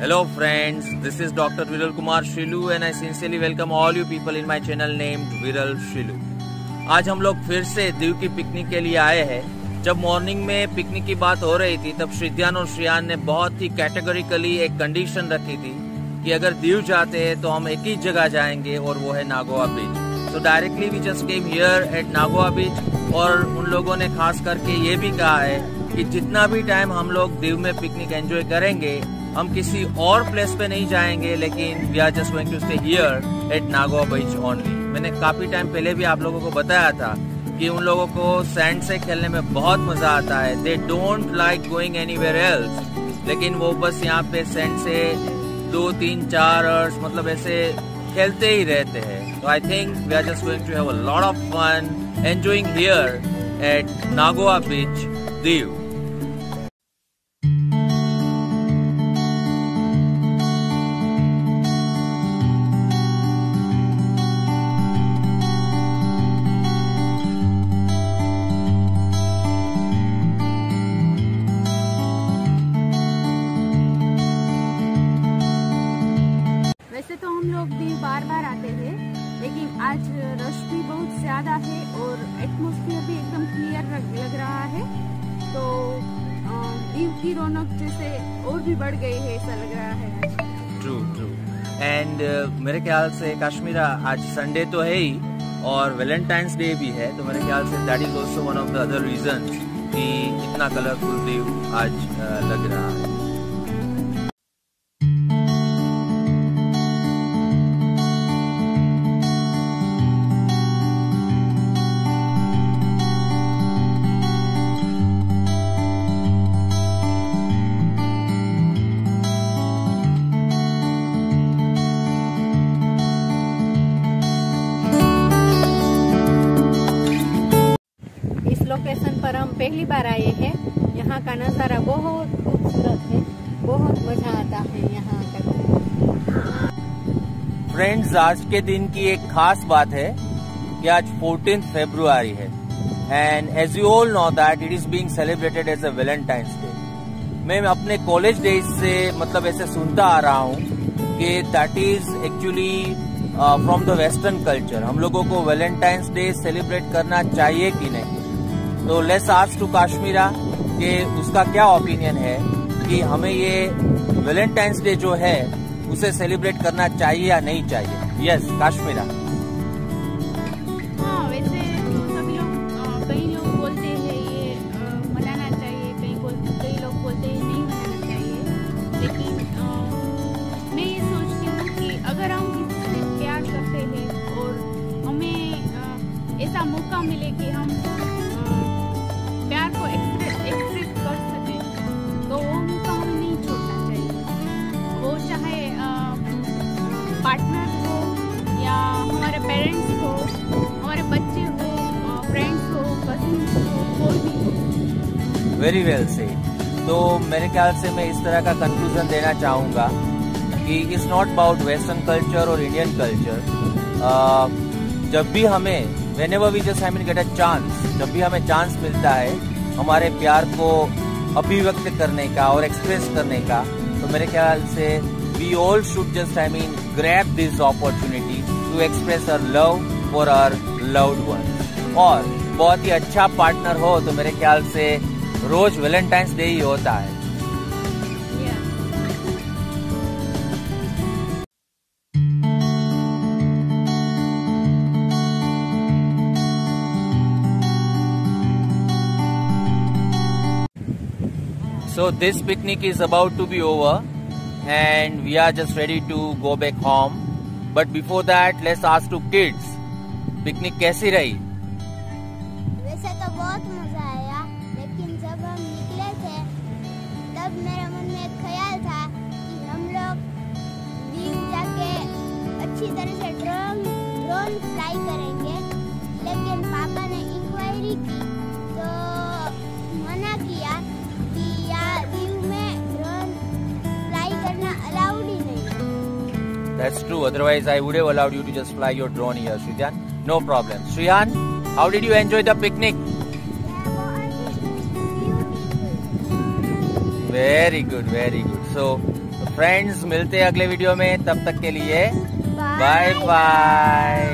Hello friends, this is Dr. Viral Kumar Shilu and I sincerely welcome all you people in my channel named Viral Shilu. आज हम लोग फिर से दीव की picnic के लिए आए हैं जब मॉर्निंग में पिकनिक की बात हो रही थी तब श्रीध्यान और श्रियान ने बहुत ही कैटेगोरिकली एक कंडीशन रखी थी कि अगर दीव जाते हैं तो हम एक ही जगह जाएँगे और वो है नागोआ बीच तो directly we just came here at Nagoa beach और उन लोगों ने खास करके ये भी कहा है कि जितना भी टाइम हम लोग दीव में पिकनिक एंजॉय करेंगे हम किसी और प्लेस पे नहीं जाएँगे, लेकिन we are just going to stay here at Nagoa beach only मैंने काफ़ी टाइम पहले भी आप लोगों को बताया था कि उन लोगों को सैंड से खेलने में बहुत मज़ा आता है। They don't like going any else लेकिन वो बस यहाँ पे सैंड से दो, तीन, चार अर्स मतलब ऐसे खेलते ही रहते हैं। तो I think we are just going to have a lot of fun enjoying here at Nagoa beach Diu आज रश भी बहुत ज़्यादा है और एटमोसफियर भी एकदम क्लियर लग रहा है। तो दीव की रौनक जैसे और भी बढ़ गई है ऐसा लग रहा है। ट्रू ट्रू एंड मेरे ख्याल से कश्मीरा आज संडे तो है ही और वैलेंटाइंस डे भी है तो मेरे ख्याल से that is also one of the other reason कि इतना कलरफुल दीव आज लग रहा है। पहली बार आए हैं। यहाँ का नज़ारा बहुत खूबसूरत है। बहुत मज़ा आता है यहाँ का फ्रेंड्स, आज के दिन की एक खास बात है कि आज 14 फेब्रुआरी है। And as you all know that it is being celebrated as a Valentine's day मैं अपने कॉलेज डेज़ से मतलब ऐसे सुनता आ रहा हूँ कि that is actually from the western culture हम लोगों को वैलेंटाइंस डे सेलिब्रेट करना चाहिए कि नहीं? तो लेस आस्क टू काश्मीरा के उसका क्या ओपिनियन है कि हमें ये वैलेंटाइंस डे जो है, उसे सेलिब्रेट करना चाहिए या नहीं चाहिए? यस काश्मीरा ऐसा मौका मिले कि हम वेरी वेल से तो मेरे ख्याल से मैं इस तरह का कंक्लूजन देना चाहूँगा कि it's not about western culture और इंडियन कल्चर जब भी हमें whenever we just I mean get a chance जब भी हमें चांस मिलता है हमारे प्यार को अभिव्यक्त करने का और एक्सप्रेस करने का तो मेरे ख्याल से we all should just I mean grab this opportunity to express our love for our loved ones. और बहुत ही अच्छा पार्टनर हो तो मेरे ख्याल से रोज वेलेंटाइंस डे ही होता है। So this picnic is about to be over and we are just ready to go back home but before that let's ask to kids picnic कैसी रही? तब मेरे मन में एक ख्याल था कि हम लोग दीव जाके अच्छी तरह से ड्रोन ड्रोन फ्लाई करेंगे लेकिन पापा ने इंक्वायरी की तो मना किया That's true. Otherwise, I would have allowed you to just fly your drone here, Shriyan. No problem. Shriyan, how did you enjoy the picnic? Yeah, good very good so friends मिलते हैं अगले video में. तब तक के लिए bye bye